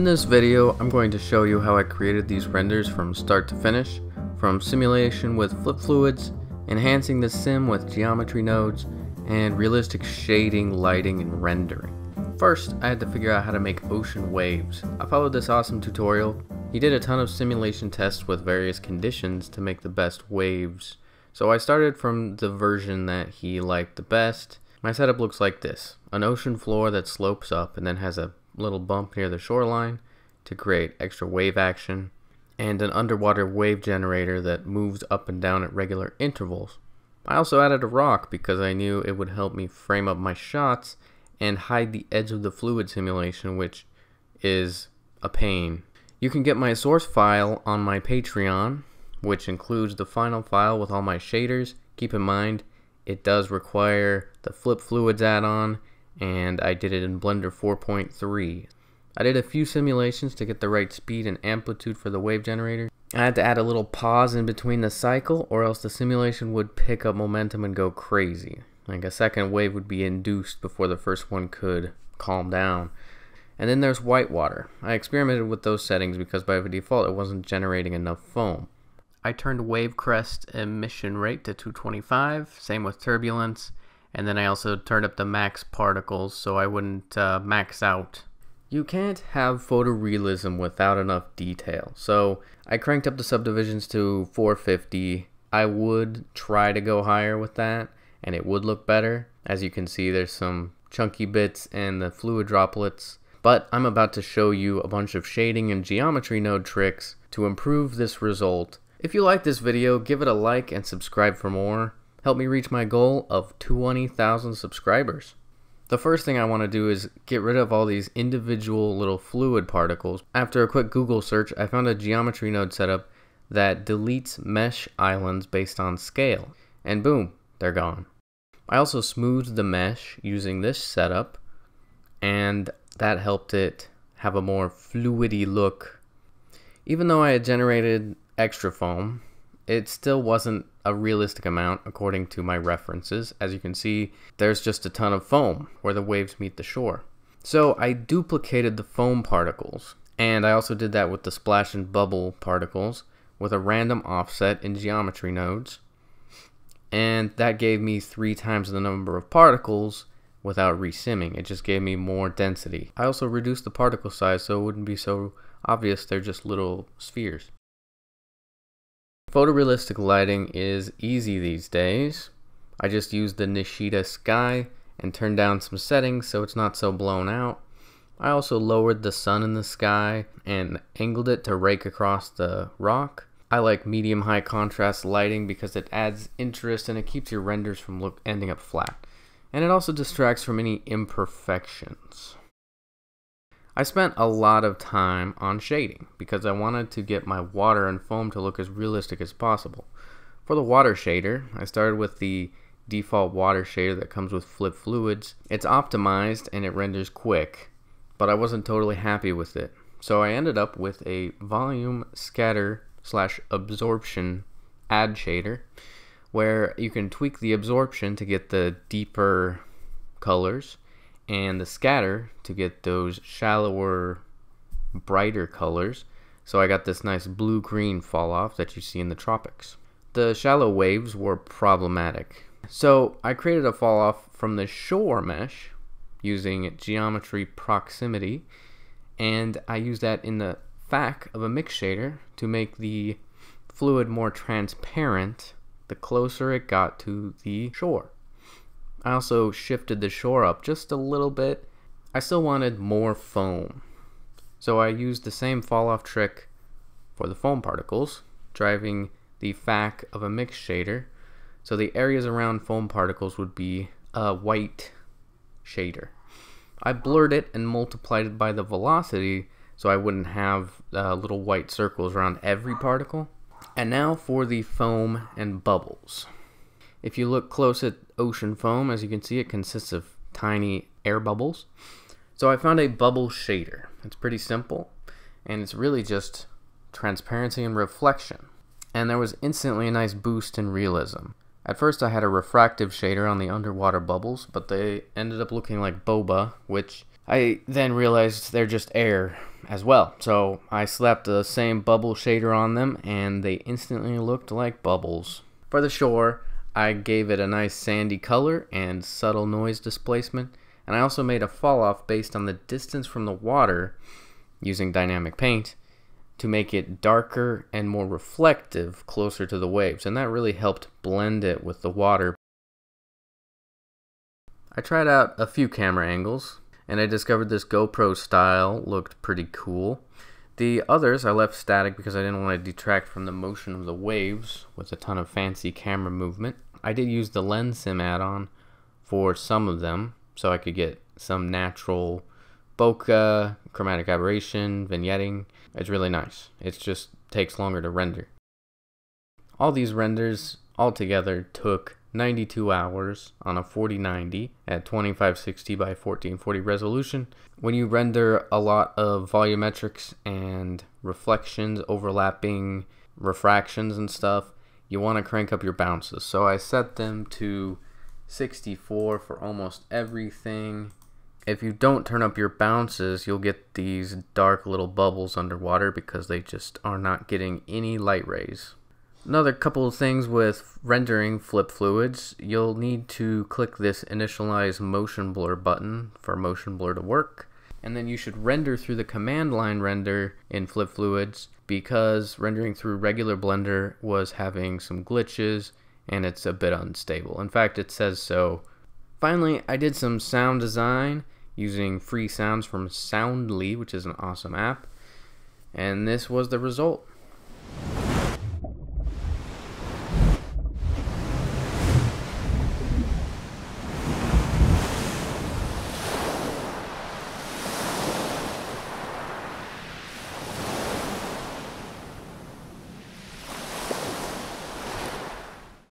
In this video, I'm going to show you how I created these renders from start to finish, from simulation with flip fluids, enhancing the sim with geometry nodes, and realistic shading, lighting, and rendering. First, I had to figure out how to make ocean waves. I followed this awesome tutorial. He did a ton of simulation tests with various conditions to make the best waves. So I started from the version that he liked the best. My setup looks like this. An ocean floor that slopes up and then has a little bump near the shoreline to create extra wave action, and an underwater wave generator that moves up and down at regular intervals. I also added a rock because I knew it would help me frame up my shots and hide the edge of the fluid simulation, which is a pain. You can get my source file on my Patreon, which includes the final file with all my shaders. Keep in mind, it does require the Flip Fluids add-on and I did it in Blender 4.3. I did a few simulations to get the right speed and amplitude for the wave generator. I had to add a little pause in between the cycle or else the simulation would pick up momentum and go crazy. Like a second wave would be induced before the first one could calm down. And then there's whitewater. I experimented with those settings because by default it wasn't generating enough foam. I turned wave crest emission rate to 225, same with turbulence, and then I also turned up the max particles so I wouldn't uh, max out. You can't have photorealism without enough detail, so I cranked up the subdivisions to 450. I would try to go higher with that, and it would look better. As you can see, there's some chunky bits and the fluid droplets. But I'm about to show you a bunch of shading and geometry node tricks to improve this result. If you like this video, give it a like and subscribe for more. Help me reach my goal of 20,000 subscribers. The first thing I want to do is get rid of all these individual little fluid particles. After a quick Google search, I found a geometry node setup that deletes mesh islands based on scale. And boom, they're gone. I also smoothed the mesh using this setup and that helped it have a more fluidy look. Even though I had generated extra foam, it still wasn't a realistic amount according to my references. As you can see, there's just a ton of foam where the waves meet the shore. So I duplicated the foam particles, and I also did that with the splash and bubble particles with a random offset in geometry nodes. And that gave me three times the number of particles without resimming. It just gave me more density. I also reduced the particle size so it wouldn't be so obvious they're just little spheres. Photorealistic lighting is easy these days. I just used the Nishita Sky and turned down some settings so it's not so blown out. I also lowered the sun in the sky and angled it to rake across the rock. I like medium high contrast lighting because it adds interest and it keeps your renders from look ending up flat. And it also distracts from any imperfections. I spent a lot of time on shading because I wanted to get my water and foam to look as realistic as possible. For the water shader, I started with the default water shader that comes with flip fluids. It's optimized and it renders quick, but I wasn't totally happy with it. So I ended up with a volume scatter slash absorption add shader where you can tweak the absorption to get the deeper colors and the scatter to get those shallower, brighter colors. So I got this nice blue-green fall off that you see in the tropics. The shallow waves were problematic. So I created a fall off from the shore mesh using geometry proximity and I used that in the FAC of a mix shader to make the fluid more transparent the closer it got to the shore. I also shifted the shore up just a little bit. I still wanted more foam. So I used the same fall off trick for the foam particles, driving the FAC of a mix shader. So the areas around foam particles would be a white shader. I blurred it and multiplied it by the velocity so I wouldn't have uh, little white circles around every particle. And now for the foam and bubbles. If you look close at ocean foam, as you can see, it consists of tiny air bubbles. So I found a bubble shader. It's pretty simple, and it's really just transparency and reflection. And there was instantly a nice boost in realism. At first I had a refractive shader on the underwater bubbles, but they ended up looking like boba, which I then realized they're just air. as well. So I slapped the same bubble shader on them and they instantly looked like bubbles. For the shore, I gave it a nice sandy color and subtle noise displacement. And I also made a fall off based on the distance from the water using dynamic paint to make it darker and more reflective closer to the waves. And that really helped blend it with the water. I tried out a few camera angles and I discovered this GoPro style looked pretty cool. The others I left static because I didn't want to detract from the motion of the waves with a ton of fancy camera movement. I did use the LensSim add-on for some of them so I could get some natural bokeh, chromatic aberration, vignetting. It's really nice. It just takes longer to render. All these renders altogether took 92 hours on a 4090 at 2560 by 1440 resolution. When you render a lot of volumetrics and reflections, overlapping refractions and stuff, you want to crank up your bounces. So I set them to 64 for almost everything. If you don't turn up your bounces, you'll get these dark little bubbles underwater because they just are not getting any light rays. Another couple of things with rendering flip fluids, you'll need to click this initialize motion blur button for motion blur to work. And then you should render through the command line render in flip fluids because rendering through regular Blender was having some glitches and it's a bit unstable. In fact, it says so. Finally, I did some sound design using free sounds from Soundly, which is an awesome app. And this was the result.